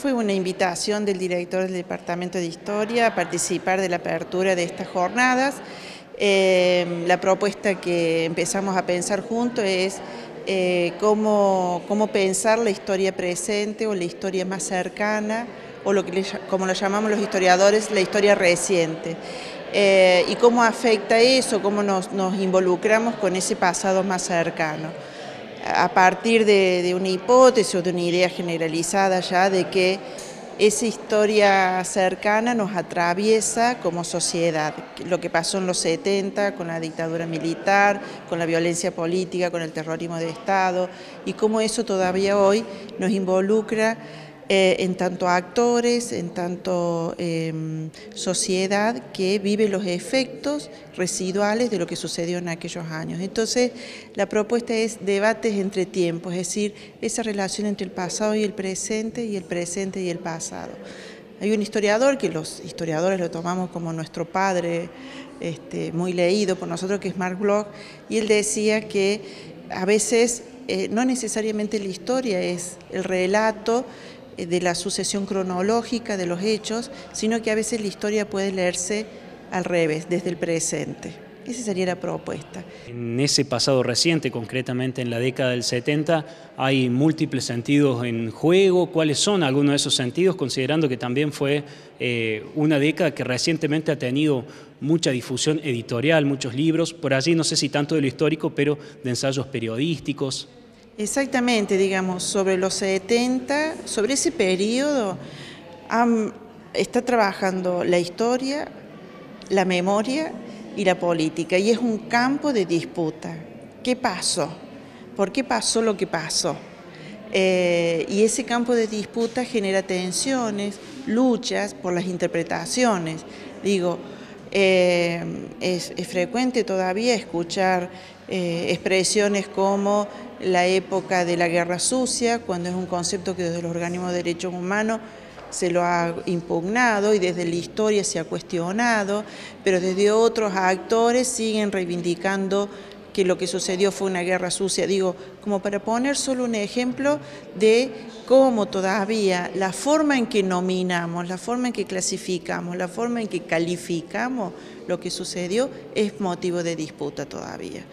Fue una invitación del director del Departamento de Historia a participar de la apertura de estas jornadas. Eh, la propuesta que empezamos a pensar juntos es eh, cómo, pensar la historia presente o la historia más cercana o lo que como lo llamamos los historiadores, la historia reciente. Eh, y cómo afecta eso, cómo nos involucramos con ese pasado más cercano a partir de, una hipótesis o de una idea generalizada ya de que esa historia cercana nos atraviesa como sociedad, lo que pasó en los 70 con la dictadura militar, con la violencia política, con el terrorismo de Estado, y cómo eso todavía hoy nos involucra eh, en tanto actores, en tanto em, sociedad que vive los efectos residuales de lo que sucedió en aquellos años. Entonces, la propuesta es debates entre tiempos, es decir, esa relación entre el pasado y el presente y el presente y el pasado. Hay un historiador que los historiadores lo tomamos como nuestro padre, este, muy leído por nosotros, que es Mark Bloch, y él decía que a veces eh, no necesariamente la historia es el relato de la sucesión cronológica de los hechos, sino que a veces la historia puede leerse al revés, desde el presente. Esa sería la propuesta. En ese pasado reciente, concretamente en la década del 70, hay múltiples sentidos en juego. ¿Cuáles son algunos de esos sentidos, considerando que también fue eh, una década que recientemente ha tenido mucha difusión editorial, muchos libros, por allí no sé si tanto de lo histórico, pero de ensayos periodísticos? Exactamente, digamos, sobre los 70, sobre ese periodo, está trabajando la historia, la memoria y la política, y es un campo de disputa. ¿Qué pasó? ¿Por qué pasó lo que pasó? Eh, y ese campo de disputa genera tensiones, luchas por las interpretaciones. Digo, eh, es, frecuente todavía escuchar eh, expresiones como la época de la guerra sucia, cuando es un concepto que desde los organismos de derechos humanos se lo ha impugnado y desde la historia se ha cuestionado, pero desde otros actores siguen reivindicando que lo que sucedió fue una guerra sucia. Digo, como para poner solo un ejemplo de cómo todavía la forma en que nominamos, la forma en que clasificamos, la forma en que calificamos lo que sucedió es motivo de disputa todavía.